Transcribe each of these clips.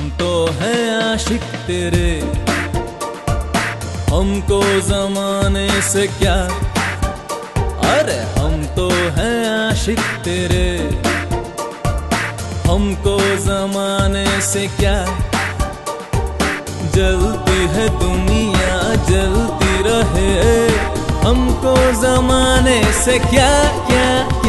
हम तो हैं आशिक तेरे। हमको जमाने से क्या? अरे हम तो हैं आशिक तेरे। हमको जमाने से क्या? जलती है दुनिया, जलती रहे। हमको जमाने से क्या क्या?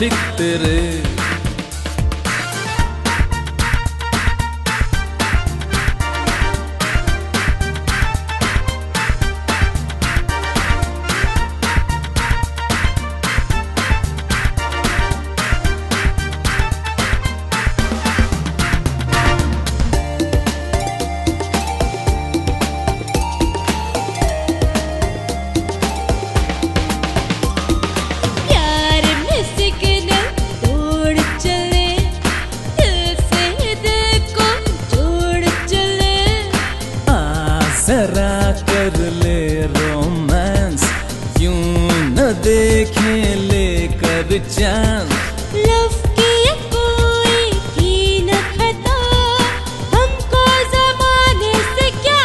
हैं देखे लेकर चाँद। लव की कोई की न खता हमको जमाने से क्या?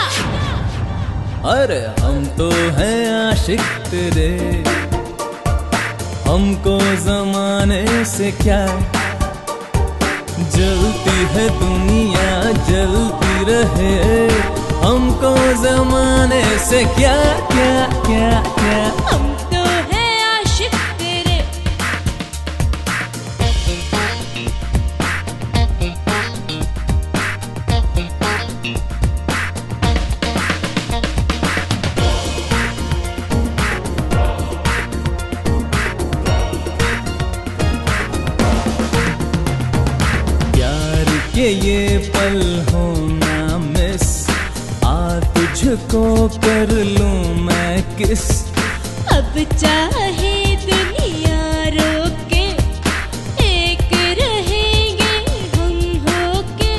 अरे हम तो हैं आशिक तेरे। हमको जमाने से क्या? जलती है दुनिया जलती रहे। हमको जमाने से क्या क्या क्या क्या? हम के ये पल होना मिस। आ तुझको कर लूँ मैं किस? अब चाहे दुनिया रोके एक रहेंगे हम होके।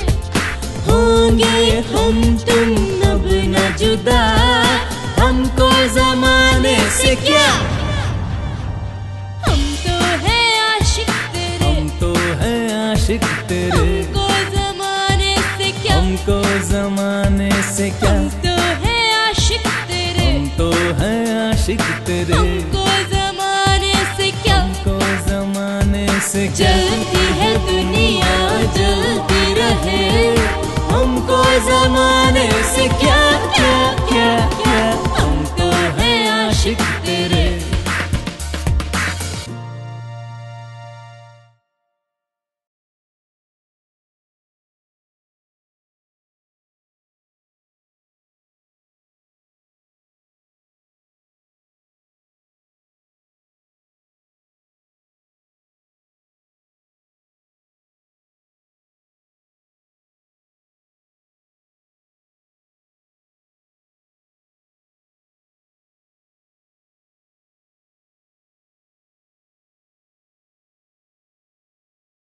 होंगे हम तुम अब न जुदा। हमको जमाने से क्या? हम तो है आशिक तेरे। हम तो है आशिक तेरे। हमको जमाने से क्या? हम तो है आशिक तेरे। हम तो है आशिक तेरे। हमको जमाने से क्या? हमको जमाने से क्या? जलती है दुनिया जलती रहे। हमको जमाने से